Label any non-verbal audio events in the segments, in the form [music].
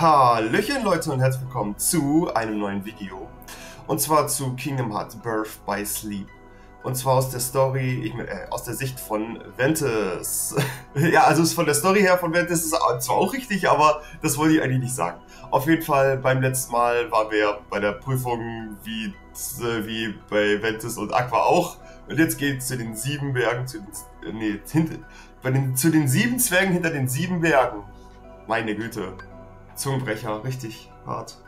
Hallöchen Leute und herzlich willkommen zu einem neuen Video. Und zwar zu Kingdom Hearts Birth by Sleep. Und zwar aus der Story, ich, äh, aus der Sicht von Ventus. [laughs] ja, also von der Story her von Ventus ist zwar auch richtig, aber das wollte ich eigentlich nicht sagen. Auf jeden Fall, beim letzten Mal waren wir bei der Prüfung wie, äh, wie bei Ventus und Aqua auch. Und jetzt geht es zu den sieben Bergen, zu den, äh, nee, hinter, bei den, zu den sieben Zwergen hinter den sieben Bergen. Meine Güte. Zungenbrecher, richtig hart.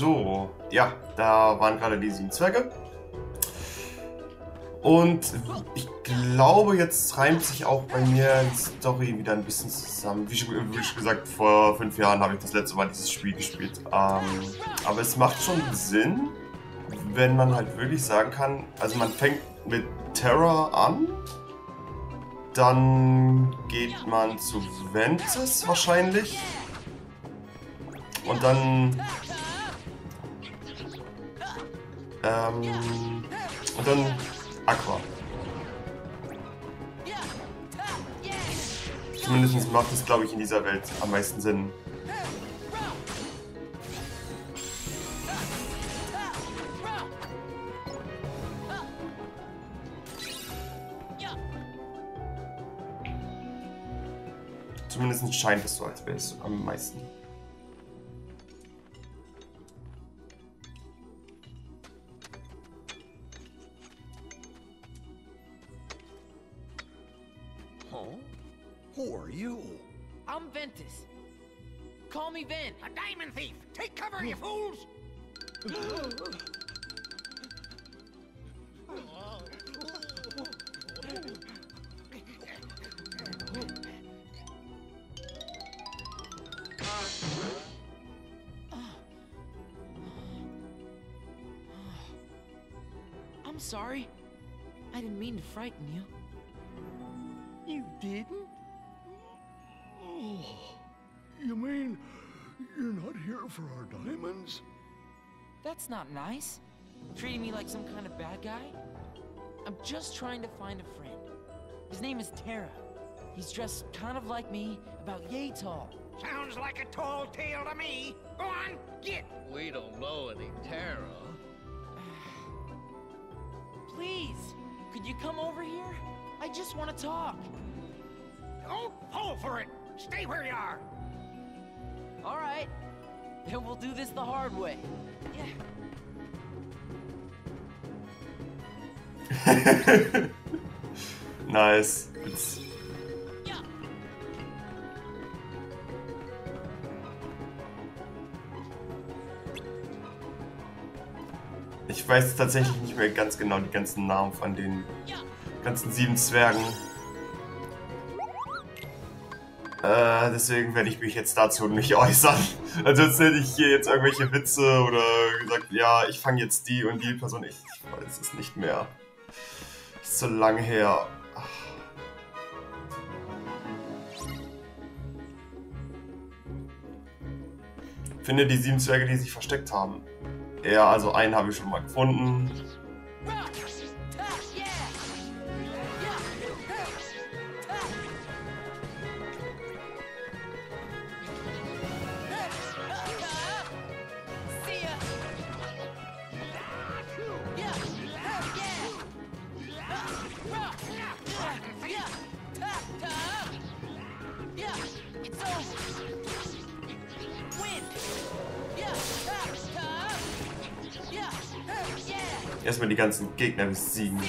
So, ja, da waren gerade die sieben Zwerge. Und ich glaube, jetzt reimt sich auch bei mir die Story wieder ein bisschen zusammen. Wie schon, gesagt, vor fünf Jahren habe ich das letzte Mal dieses Spiel gespielt. Ähm, aber es macht schon Sinn, wenn man halt wirklich sagen kann, also man fängt mit Terror an, dann geht man zu Ventus wahrscheinlich und dann ähm, und dann Aqua. Zumindest macht es, glaube ich, in dieser Welt am meisten Sinn. Zumindest scheint es so, als wäre es am meisten. Diamond thief! Take cover, you fools! I'm sorry. I didn't mean to frighten you. You didn't? Oh, you mean you're not here for our diamonds? That's not nice. Treating me like some kind of bad guy. I'm just trying to find a friend. His name is Terra. He's dressed kind of like me, about yay tall. Sounds like a tall tale to me. Go on, get! We don't know any Terra. [sighs] Please, could you come over here? I just want to talk. Don't fall for it! Stay where you are! All right. Then we'll do this the hard way. Yeah. [laughs] nice. It's ich weiß tatsächlich nicht mehr ganz genau die ganzen Namen von den ganzen sieben Zwergen. Äh, deswegen werde ich mich jetzt dazu nicht äußern. [laughs] Ansonsten hätte ich hier jetzt irgendwelche Witze oder gesagt, ja, ich fange jetzt die und die Person. Ich, weiß es nicht mehr. Ist so lange her. Finde die sieben Zwerge, die sich versteckt haben. Ja, also einen habe ich schon mal gefunden. Erstmal die ganzen Gegner besiegen.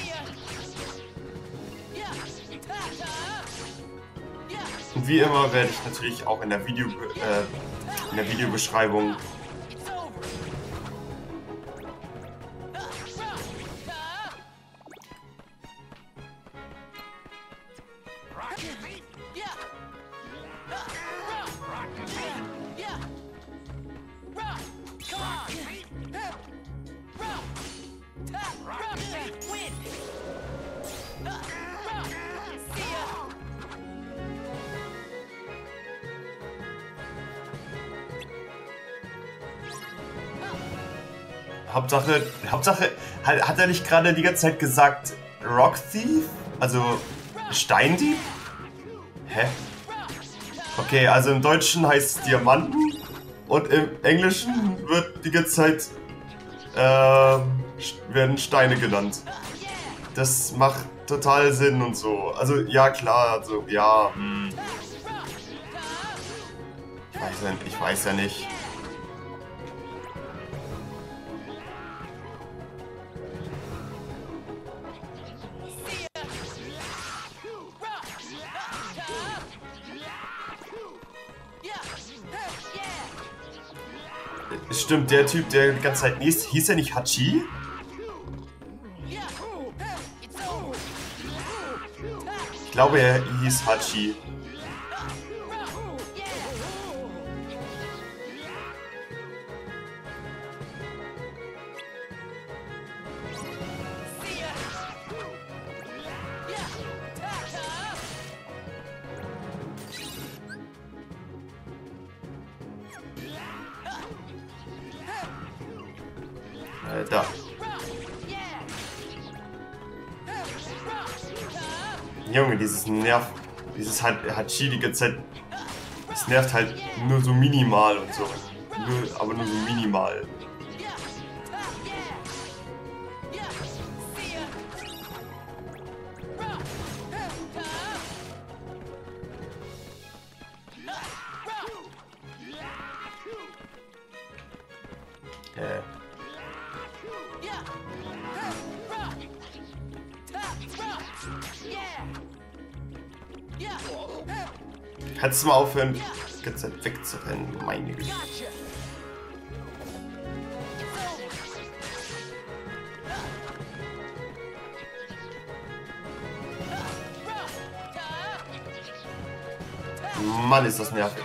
Und wie immer werde ich natürlich auch in der Video äh, in der Videobeschreibung Hauptsache, Hauptsache, hat, hat er nicht gerade die ganze Zeit gesagt Rock Thief? Also Steindieb? Hä? Okay, also im Deutschen heißt es Diamanten und im Englischen wird die ganze Zeit äh, werden Steine genannt. Das macht total Sinn und so. Also ja klar, also ja. Hm. Ich weiß ja, ich weiß ja nicht. Stimmt, der Typ, der die ganze Zeit niest, hieß er nicht Hachi? Ich glaube, er hieß Hachi. Dieses hat, hat ganze Zeit, das nervt halt nur so minimal und so. Nur, aber nur so minimal. Kannst du mal aufhören, die ganze Zeit wegzurennen, meine Güte. Mann, ist das nervig.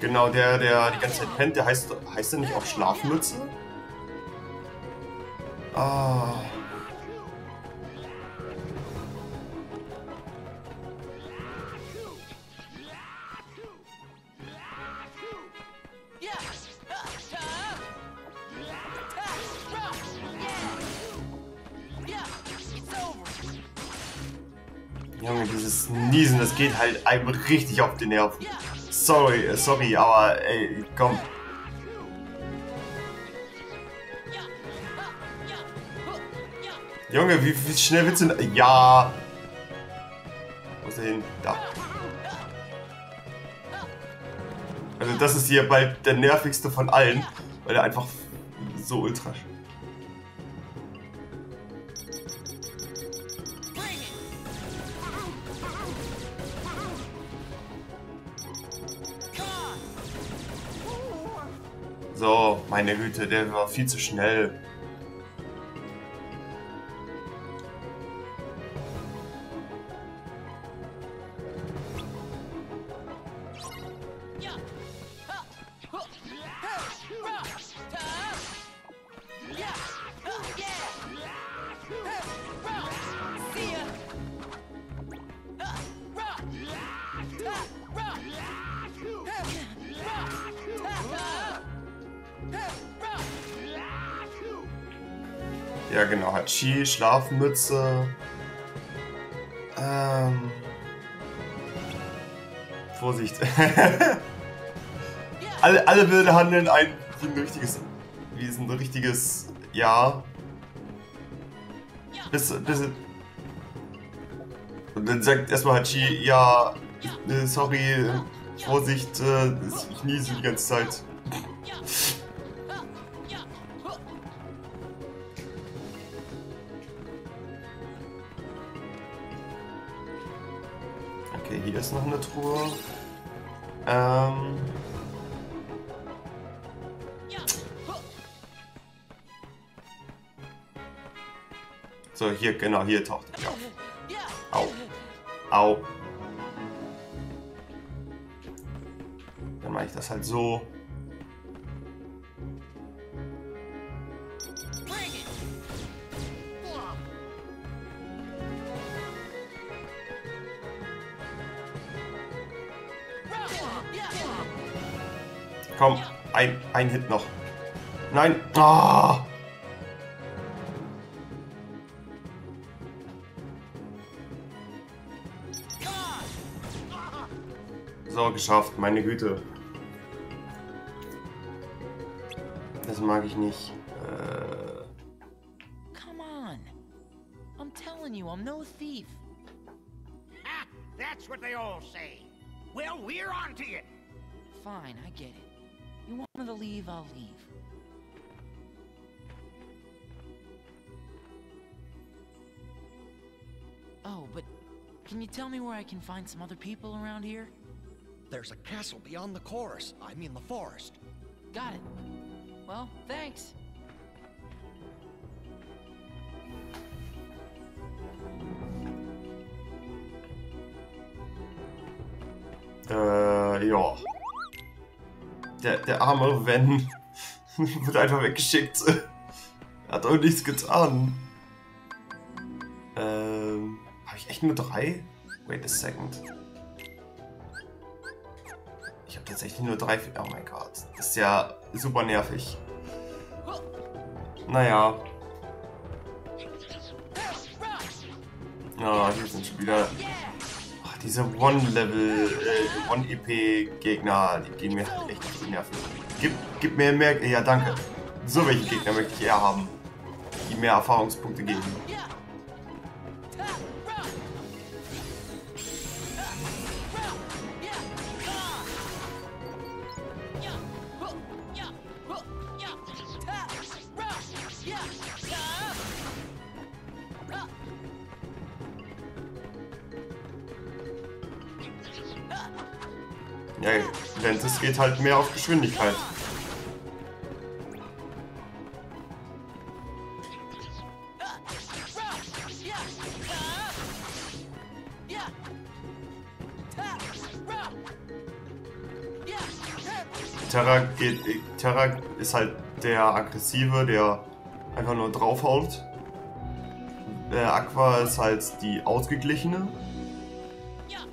Genau, der, der die ganze Zeit pennt, der heißt, heißt der nicht auch Schlafmütze? Ah. Junge, dieses Niesen, das geht halt einem richtig auf die Nerven. Sorry, sorry, aber ey, komm. Junge, wie, wie schnell willst du. Ja. Wo ist er hin? Da. Also das ist hier bald der nervigste von allen, weil er einfach so ultra... So, meine Güte, der war viel zu schnell. Hachi, Schlafmütze. Ähm. Vorsicht. [laughs] alle, alle Bilder handeln ein wie ein richtiges, wie ein richtiges, ja. Bis, bis, und dann sagt erstmal Hachi, ja, äh, sorry, Vorsicht, äh, ich niese die ganze Zeit. Hier ist noch eine Truhe. Ähm... So, hier, genau, hier taucht er auf. Au. Au. Dann mache ich das halt so. Komm, ein, ein Hit noch. Nein. Ah! So, geschafft. Meine Güte. Das mag ich nicht. Fine, I get it. You want me to leave, I'll leave. Oh, but can you tell me where I can find some other people around here? There's a castle beyond the chorus. I mean the forest. Got it. Well, thanks. äh, ja. Der, der arme Wen [laughs] wird einfach weggeschickt. er hat auch nichts getan. Ähm, habe ich echt nur drei? Wait a second. Ich habe tatsächlich nur drei. Oh mein Gott. Das ist ja super nervig. Naja. Ja, hier sind schon wieder Ach, diese One-Level, One-EP-Gegner, die gehen mir halt echt Nerven. Gib, gib mir mehr. Ja, danke. So welche Gegner möchte ich eher haben. Die mehr Erfahrungspunkte geben. Ja, Ventus geht halt mehr auf Geschwindigkeit. Terra geht. Terra ist halt der aggressive, der einfach nur draufhaut. Äh, Aqua ist halt die ausgeglichene.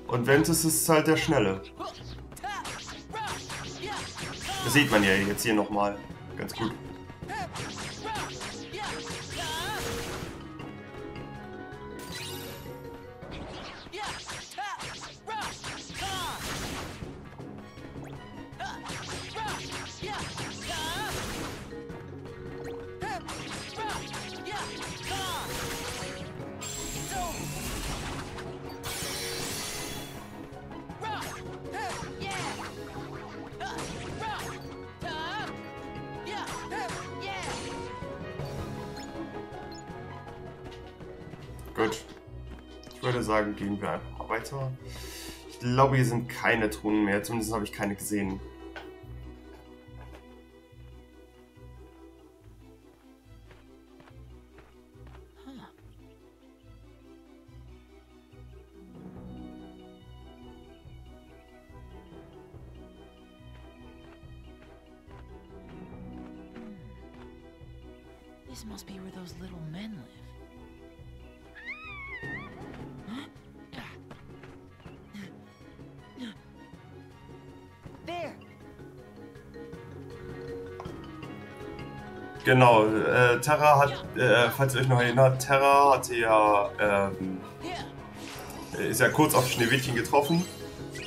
Und Ventus ist halt der schnelle. Sieht man ja jetzt hier nochmal ganz gut. Würde sagen, gehen wir einfach weiter. Ich glaube, hier sind keine Truhen mehr. Zumindest habe ich keine gesehen. This must be where those little men live. Genau, äh, Terra hat, äh, falls ihr euch noch erinnert, Terra hatte ja, ähm, ist ja kurz auf Schneewittchen getroffen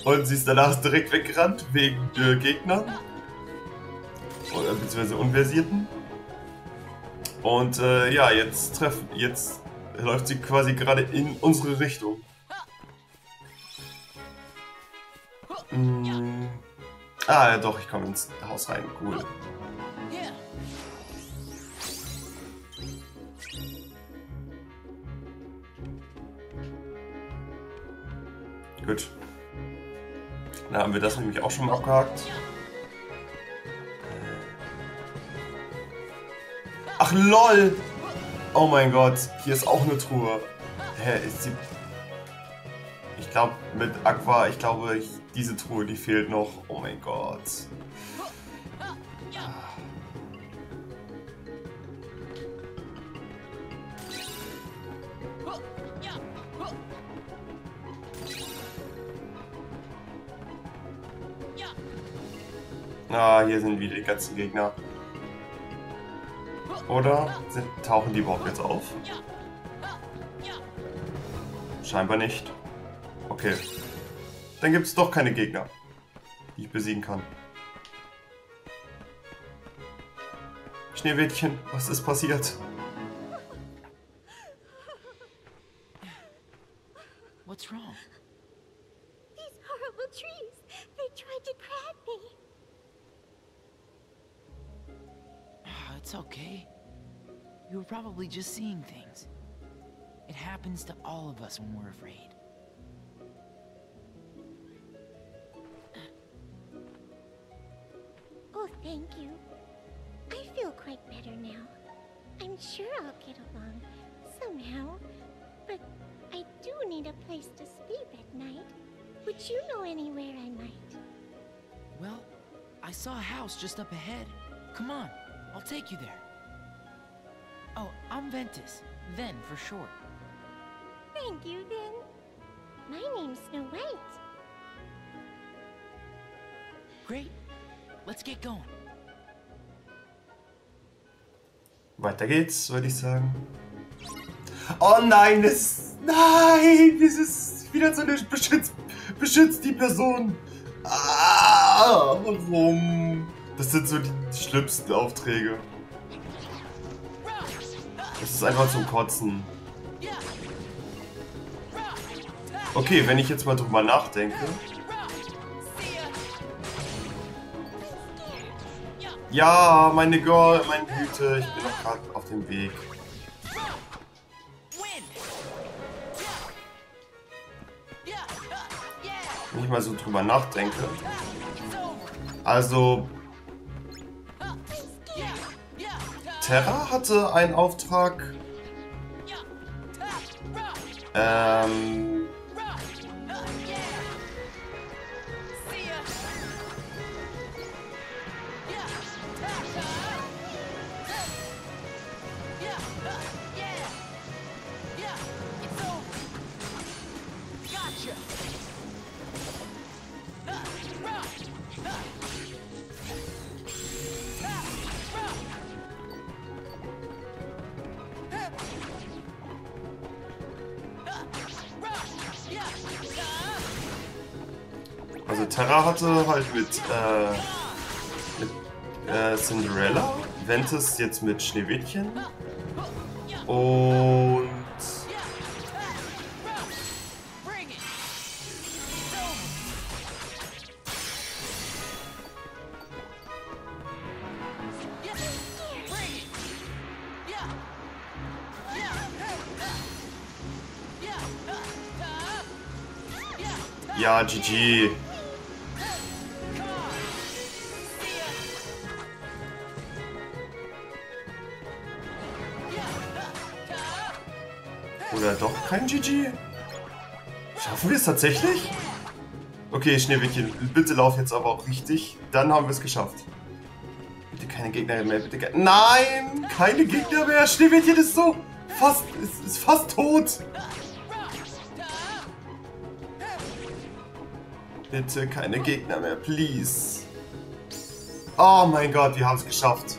und sie ist danach direkt weggerannt wegen äh, Gegnern. Oder beziehungsweise Unversierten. Und äh, ja, jetzt treffen, jetzt läuft sie quasi gerade in unsere Richtung. Mm. Ah, ja, doch, ich komme ins Haus rein. Cool. Haben wir das nämlich auch schon mal abgehakt. Ach lol! Oh mein Gott, hier ist auch eine Truhe. Hä, ist sie... Ich glaube, mit Aqua, ich glaube, diese Truhe, die fehlt noch. Oh mein Gott. Ah, hier sind wieder die ganzen Gegner. Oder sind, tauchen die überhaupt jetzt auf? Scheinbar nicht. Okay. Dann gibt es doch keine Gegner, die ich besiegen kann. Schneewittchen, was ist passiert? What's wrong? These horrible trees. They tried to grab me. Ah, it's okay. You were probably just seeing things. It happens to all of us when we're afraid. Oh, thank you. I feel quite better now. I'm sure I'll get along somehow. But I do need a place to sleep at night. Would you know anywhere I might? Well, I saw a house just up ahead. Come on, I'll take you there. Oh, I'm Ventus. Ven for short. Thank you, then. My name's Snow White. Great. Let's get going. Weiter geht's, würde ich sagen. Oh nein, das Nein, das ist wieder so eine beschützt, beschützt die Person. Ah, warum? Das sind so die schlimmsten Aufträge. Das ist einfach zum Kotzen. Okay, wenn ich jetzt mal drüber nachdenke. Ja, meine Girl, meine Güte, ich bin doch gerade auf dem Weg. Wenn ich mal so drüber nachdenke. Also, Terra hatte einen Auftrag. Ähm, Terra hatte halt mit, äh, mit äh, Cinderella, Ventus jetzt mit Schneewittchen und ja, GG. Doch kein GG? Schaffen wir es tatsächlich? Okay, Schneewittchen, bitte lauf jetzt aber auch richtig. Dann haben wir es geschafft. Bitte keine Gegner mehr, bitte ke Nein! Keine Gegner mehr! Schneewittchen ist so fast, ist, ist fast tot! Bitte keine Gegner mehr, please. Oh mein Gott, wir haben es geschafft.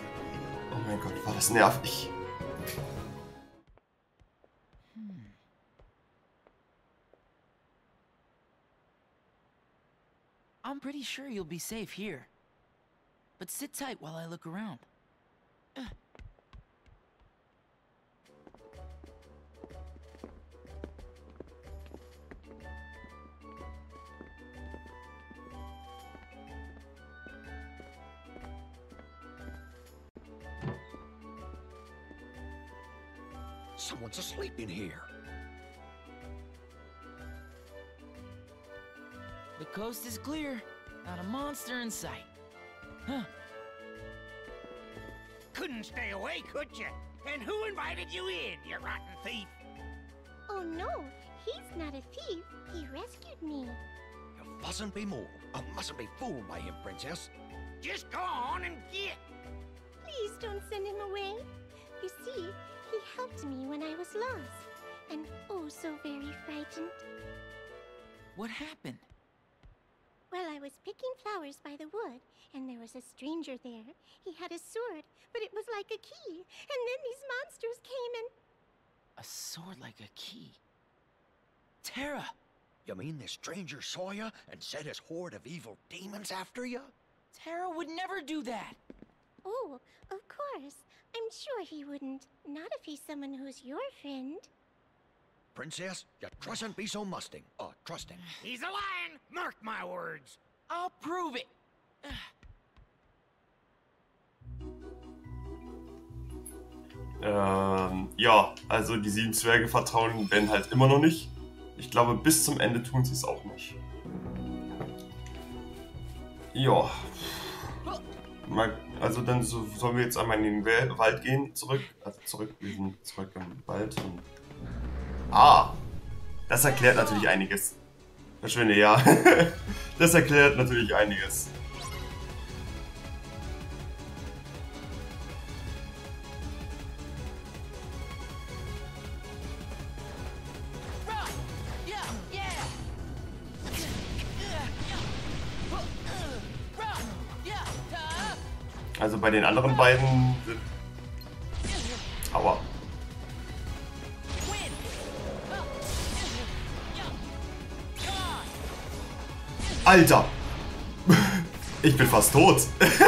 Oh mein Gott, war das nervig. Pretty sure you'll be safe here. but sit tight while I look around. Someone's asleep in here. The coast is clear. Not a monster in sight. Huh. Couldn't stay away, could you? And who invited you in, you rotten thief? Oh no, he's not a thief. He rescued me. You mustn't be moved. I mustn't be fooled by him, princess. Just go on and get. Please don't send him away. You see, he helped me when I was lost. And oh so very frightened. What happened? Well, I was picking flowers by the wood, and there was a stranger there. He had a sword, but it was like a key. And then these monsters came and. A sword like a key. Terra! You mean this stranger saw you and sent his horde of evil demons after you? Terra would never do that! Oh, of course. I'm sure he wouldn't. Not if he's someone who's your friend. Princess, you trustn't be so musting. Uh, trusting. He's a lion. Mark my words. I'll prove it! Ähm, ja, also die sieben Zwerge vertrauen Ben halt immer noch nicht. Ich glaube, bis zum Ende tun sie es auch nicht. Ja. Also dann so, sollen wir jetzt einmal in den Wald gehen, zurück. Also zurück, wir sind zurück im Wald. Und ah, das erklärt natürlich einiges. Verschwinde, ja. [laughs] das erklärt natürlich einiges. Also bei den anderen beiden sind... Alter! [laughs] Ich bin fast tot.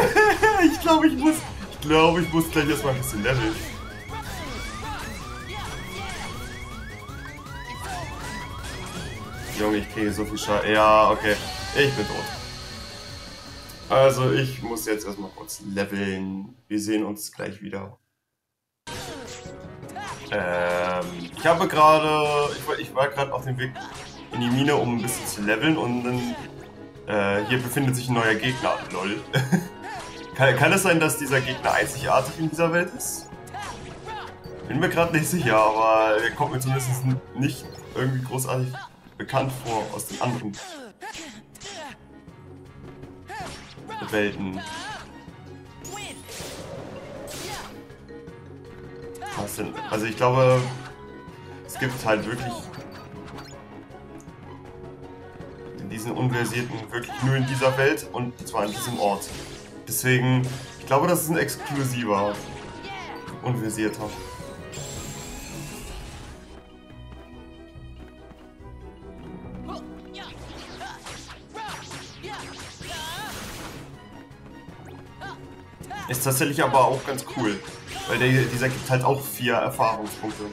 [laughs] ich glaube, ich muss... Ich glaube, ich muss gleich erstmal ein bisschen leveln. Junge, ich kriege so viel Schaden. Ja, okay. Ich bin tot. Also, ich muss jetzt erstmal kurz leveln. Wir sehen uns gleich wieder. Ähm, ich habe gerade... Ich, ich war gerade auf dem Weg in die Mine, um ein bisschen zu leveln und dann... Äh, hier befindet sich ein neuer Gegner. Lol. [laughs] kann, kann es sein, dass dieser Gegner einzigartig in dieser Welt ist? Bin mir gerade nicht sicher, aber er kommt mir zumindest nicht irgendwie großartig bekannt vor aus den anderen Welten. Was denn? Also ich glaube, es gibt halt wirklich diesen Unversierten wirklich nur in dieser Welt und zwar an diesem Ort. Deswegen, ich glaube, das ist ein exklusiver Unversierter. Ist tatsächlich aber auch ganz cool, weil der, dieser gibt halt auch vier Erfahrungspunkte.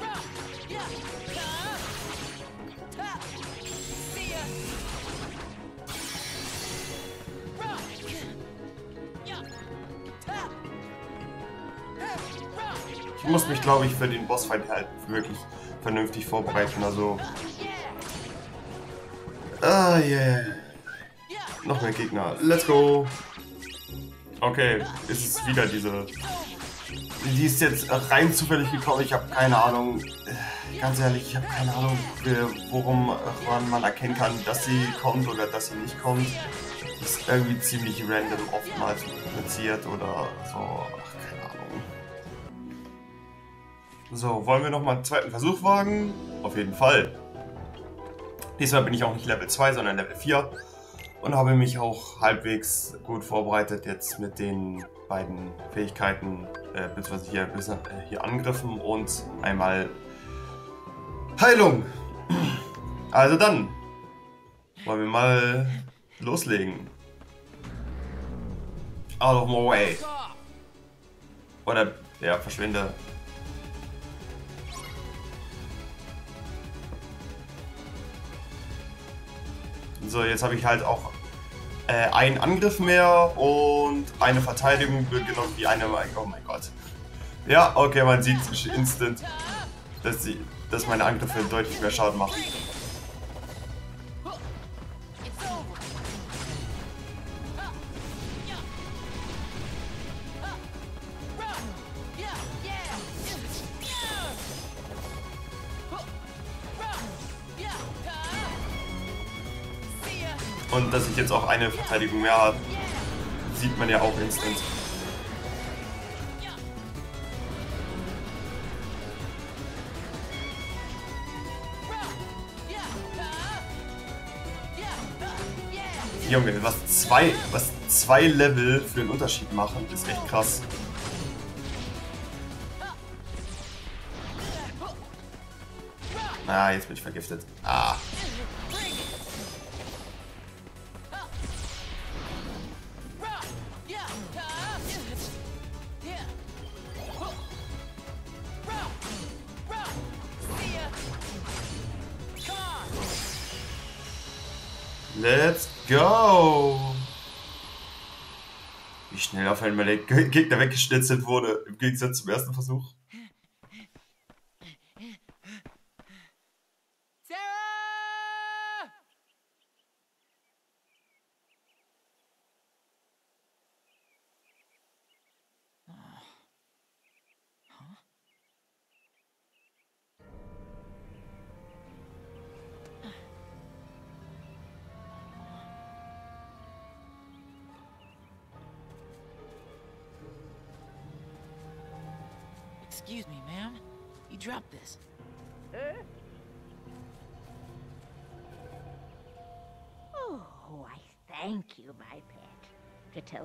Muss mich, glaube ich, für den Bossfight halt wirklich vernünftig vorbereiten. Also. Ah, yeah. Noch mehr Gegner. Let's go. Okay, es ist wieder diese. Die ist jetzt rein zufällig gekommen. Ich habe keine Ahnung. Ganz ehrlich, ich habe keine Ahnung, worum woran man erkennen kann, dass sie kommt oder dass sie nicht kommt. Das ist irgendwie ziemlich random oftmals platziert oder so. So, wollen wir nochmal einen zweiten Versuch wagen? Auf jeden Fall. Diesmal bin ich auch nicht Level 2, sondern Level 4. Und habe mich auch halbwegs gut vorbereitet jetzt mit den beiden Fähigkeiten, äh, beziehungsweise hier, äh, hier Angriffen und einmal Heilung. Also dann, wollen wir mal loslegen. Out of my way. Oder, ja, verschwinde. So, jetzt habe ich halt auch äh, einen Angriff mehr und eine Verteidigung genommen wie eine... Oh mein Gott. Ja, okay, man sieht instant, dass, sie, dass meine Angriffe deutlich mehr Schaden machen. Und dass ich jetzt auch eine Verteidigung mehr habe, sieht man ja auch instant. Junge, was zwei, was zwei Level für einen Unterschied machen, ist echt krass. Ah, jetzt bin ich vergiftet. Ah. Go! Wie schnell auf einmal der Ge- Gegner weggeschnitzelt wurde, im Gegensatz zum ersten Versuch.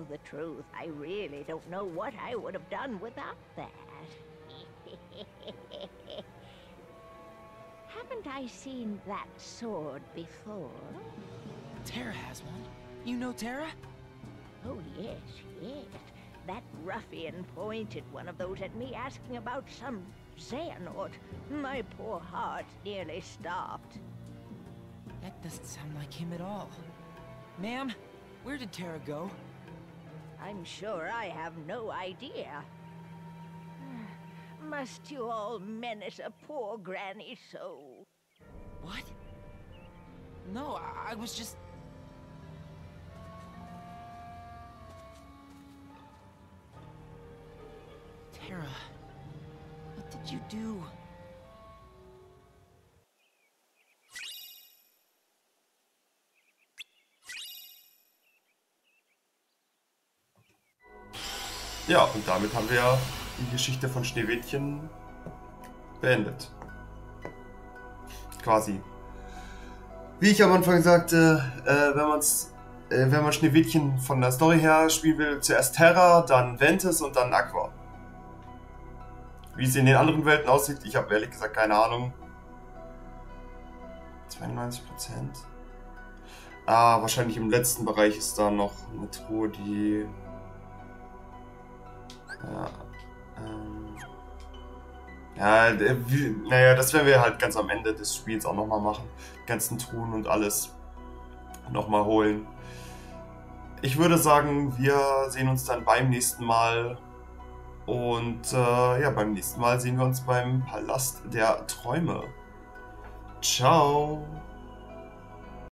Tell the truth, I really don't know what I would have done without that. [laughs] Haven't I seen that sword before? Tara has one. You know Tara? Oh, yes, yes. That ruffian pointed one of those at me asking about some Xehanort. My poor heart nearly stopped. That doesn't sound like him at all. Ma'am, where did Tara go? I'm sure I have no idea. [sighs] Must you all menace a poor granny so? What? No, I, I was just. Tara, what did you do? Ja, und damit haben wir die Geschichte von Schneewittchen beendet. Quasi. Wie ich am Anfang sagte, äh, wenn, man's, äh, wenn man Schneewittchen von der Story her spielen will, zuerst Terra, dann Ventus und dann Aqua. Wie es in den anderen Welten aussieht, ich habe ehrlich gesagt keine Ahnung. 92%. Ah, wahrscheinlich im letzten Bereich ist da noch eine Truhe, die ja, ähm, ja, der- wie, naja, das werden wir halt ganz am Ende des Spiels auch nochmal machen. Die ganzen Truhen und alles nochmal holen. Ich würde sagen, wir sehen uns dann beim nächsten Mal. Und äh, ja, beim nächsten Mal sehen wir uns beim Palast der Träume. Ciao.